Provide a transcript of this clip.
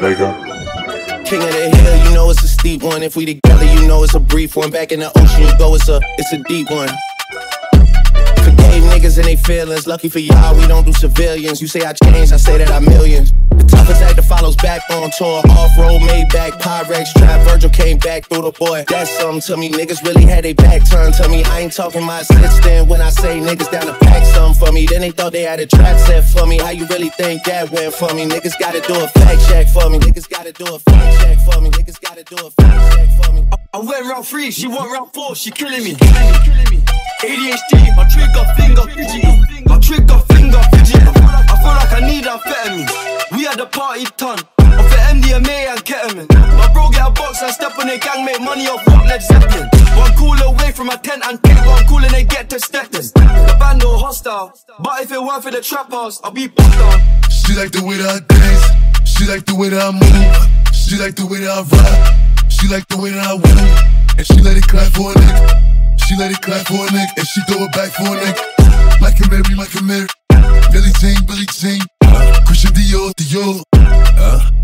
Vega. King of the hill, you know it's a steep one. If we together, you know it's a brief one. Back in the ocean, you go, it's a, it's a deep one. Forgave niggas and they feelings. Lucky for y'all, we don't do civilians. You say I changed, I say that I'm millions. Back on tour. Off road, made back, Pyrex, trap. Virgil came back through the boy. That's something to me. Niggas really had their back turned to me. I ain't talking my sit when I say niggas down to pack something for me. Then they thought they had a trap set for me. How you really think that went for me? Niggas gotta do a fact check for me. Niggas gotta do a fact check for me. Niggas gotta do a fact check for me. I went round three, she went round four, she killing me. ADHD, my trigger finger fidgety. My trigger finger fidgety. I feel like I need amphetamine. We had the party ton MDMA and ketamine. My bro get a box and step on a gang, make money off what Led Zeppelin. One cool away from a tent and take one cool and they get to Steckers. The band no hostile, but if it weren't for the trap house, I'll be booked down. She like the way that I dance. She like the way that I move. She like the way that I rap. She like the way that I woo. And she let it clap for a nigga. She let it clap for a nigga. And she throw it back for a nigga. Like a Mary, like a Mary. Billie Jean, Billie Jean. Christian Dior, Dior.